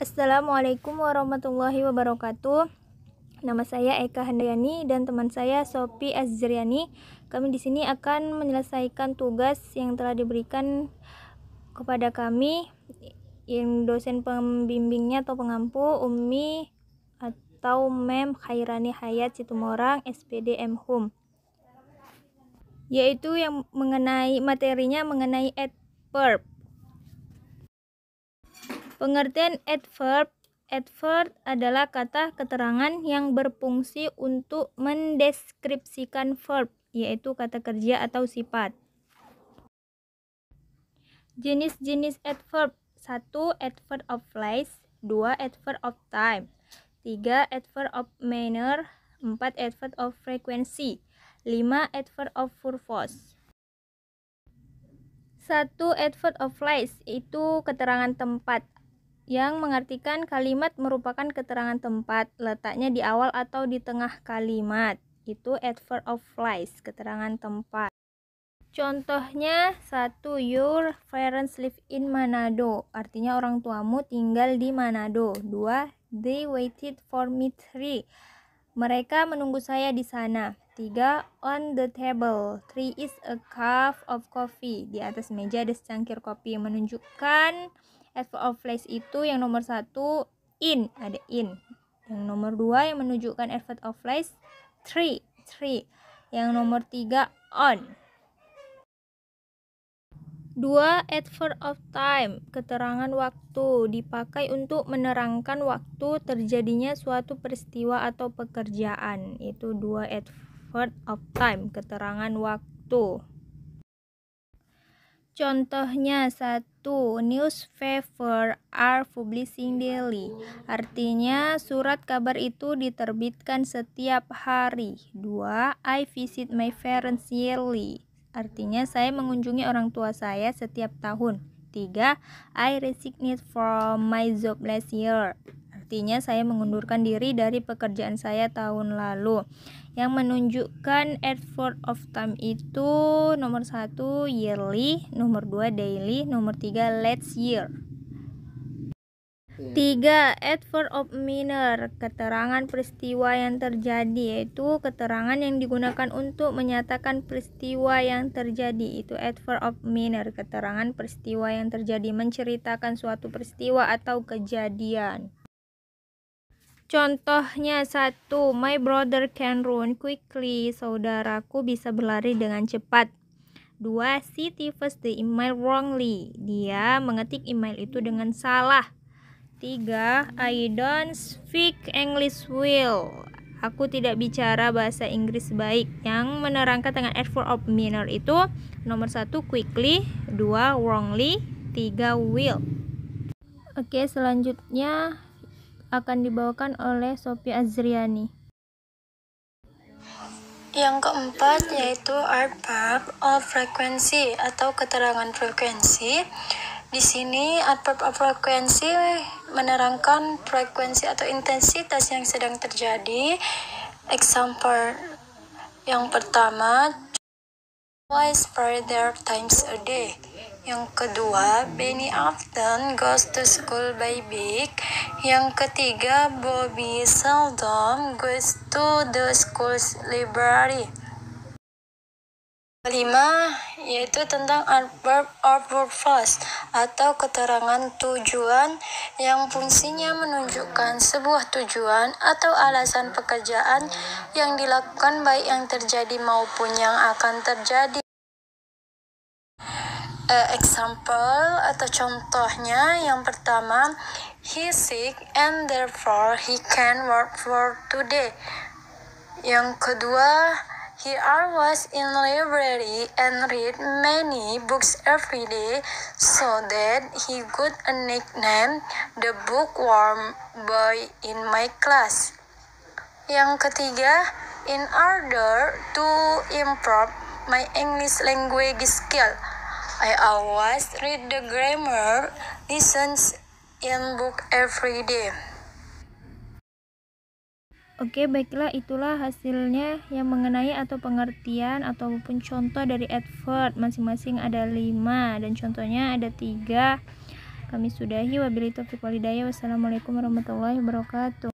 Assalamualaikum warahmatullahi wabarakatuh. Nama saya Eka Handayani dan teman saya Sopi Azriani. Kami di sini akan menyelesaikan tugas yang telah diberikan kepada kami yang dosen pembimbingnya atau pengampu Umi atau Mem Khairani Hayat Situmorang SPD M Hum yaitu yang mengenai materinya mengenai adverb Pengertian adverb Adverb adalah kata keterangan yang berfungsi untuk mendeskripsikan verb, yaitu kata kerja atau sifat. Jenis-jenis adverb 1. Adverb of place 2. Adverb of time 3. Adverb of manner 4. Adverb of frequency 5. Adverb of purpose 1. Adverb of place itu keterangan tempat yang mengartikan kalimat merupakan keterangan tempat, letaknya di awal atau di tengah kalimat. Itu adverb of place, keterangan tempat. Contohnya, satu, your parents live in Manado, artinya orang tuamu tinggal di Manado. Dua, they waited for me. Three, mereka menunggu saya di sana. Tiga, on the table. Three is a cup of coffee. Di atas meja ada secangkir kopi menunjukkan adverb of itu yang nomor satu in. Ada in. Yang nomor dua yang menunjukkan adverb of place three. Three. Yang nomor tiga on. Dua, adverb of time, keterangan waktu, dipakai untuk menerangkan waktu terjadinya suatu peristiwa atau pekerjaan. Itu dua adverb of time, keterangan waktu. Contohnya satu, newspaper are publishing daily. Artinya surat kabar itu diterbitkan setiap hari. Dua, I visit my parents yearly. Artinya saya mengunjungi orang tua saya setiap tahun. Tiga, I resigned from my job last year. Artinya saya mengundurkan diri dari pekerjaan saya tahun lalu yang menunjukkan adverb of time itu nomor satu yearly, nomor dua daily, nomor tiga last year. Tiga, adverb of manner, keterangan peristiwa yang terjadi, yaitu keterangan yang digunakan untuk menyatakan peristiwa yang terjadi. Itu adverb of manner, keterangan peristiwa yang terjadi, menceritakan suatu peristiwa atau kejadian. Contohnya satu, my brother can run quickly. Saudaraku bisa berlari dengan cepat. Dua, she types the email wrongly. Dia mengetik email itu dengan salah. Tiga, I don't speak English well. Aku tidak bicara bahasa Inggris baik. Yang menerangkan dengan adverb of manner itu nomor satu quickly, dua wrongly, tiga will. Oke, selanjutnya akan dibawakan oleh Sophie Azriani. Yang keempat yaitu adverb of frequency atau keterangan frekuensi. Di sini adverb of frequency menerangkan frekuensi atau intensitas yang sedang terjadi. Example yang pertama, twice per their times a day. Yang kedua, Benny often goes to school by bike. Yang ketiga, Bobby seldom goes to the school's library. Kelima, yaitu tentang adverb of purpose atau keterangan tujuan yang fungsinya menunjukkan sebuah tujuan atau alasan pekerjaan yang dilakukan baik yang terjadi maupun yang akan terjadi uh, example atau contohnya yang pertama he sick and therefore he can work for today. Yang kedua he was in library and read many books every day so that he got a nickname the bookworm boy in my class. Yang ketiga in order to improve my English language skill I always read the grammar lessons in book every day. Oke, baiklah itulah hasilnya yang mengenai atau pengertian ataupun contoh dari adverb. Masing-masing ada lima dan contohnya ada tiga. kami sudahi wabillahi taufiq walhidayah wassalamualaikum warahmatullahi wabarakatuh